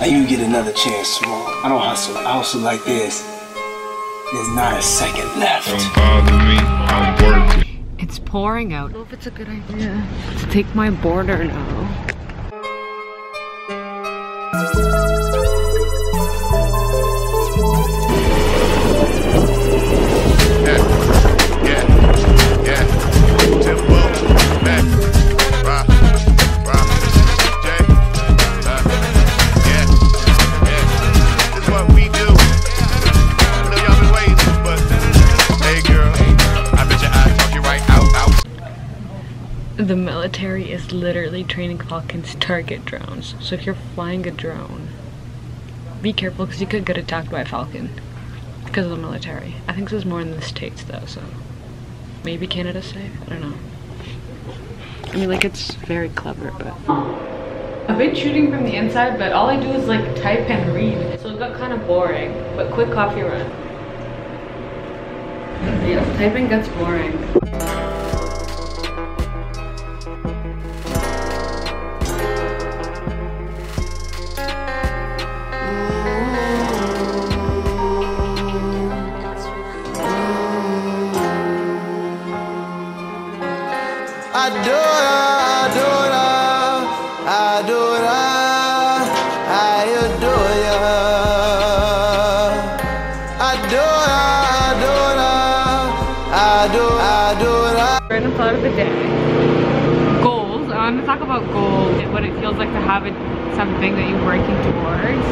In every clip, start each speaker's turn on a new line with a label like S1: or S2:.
S1: Now you get another chance, small. I don't hustle. I hustle like this. There's not a second left.
S2: Don't bother me, I'm working.
S3: It's pouring out. I don't know if it's a good idea to take my border now. The military is literally training Falcons to target drones. So if you're flying a drone, be careful because you could get attacked by a Falcon because of the military. I think this is more in the States though, so maybe Canada's safe? I don't know. I mean, like, it's very clever, but... I've been shooting from the inside, but all I do is, like, type and read. So it got kind of boring, but quick coffee run. Yeah, typing gets boring. Random thought of the day. Goals. I want to talk about goals. What it feels like to have it, something that you're working towards.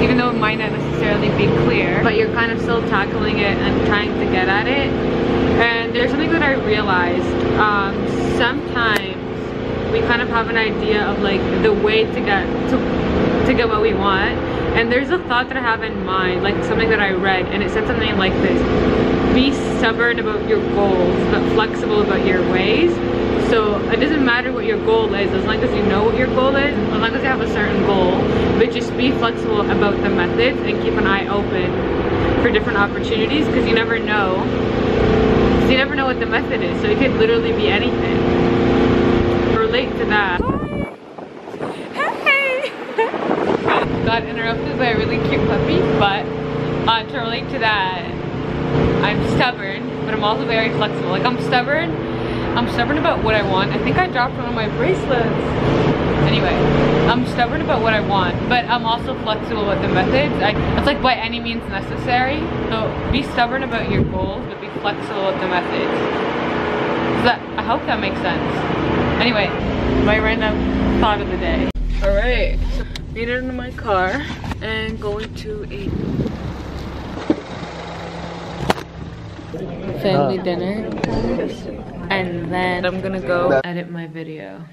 S3: Even though it might not necessarily be clear, but you're kind of still tackling it and trying to get at it. And there's something that I realized. Um, sometimes we kind of have an idea of like the way to get to, to get what we want and there's a thought that I have in mind, like something that I read, and it said something like this. Be stubborn about your goals, but flexible about your ways. So it doesn't matter what your goal is, as long as you know what your goal is, as long as you have a certain goal, but just be flexible about the methods and keep an eye open for different opportunities, because you never know. You never know what the method is, so it could literally be anything. Relate to that. Hey! Got interrupted by a really cute puppy, but uh, to relate to that, I'm stubborn, but I'm also very flexible. Like I'm stubborn, I'm stubborn about what I want. I think I dropped one of my bracelets. Anyway, I'm stubborn about what I want, but I'm also flexible with the methods. I, it's like by any means necessary. So be stubborn about your goals, but be flexible with the methods. That, I hope that makes sense. Anyway, my random thought of the day. All right, so made it into my car and going to a family dinner and then I'm gonna go edit my video.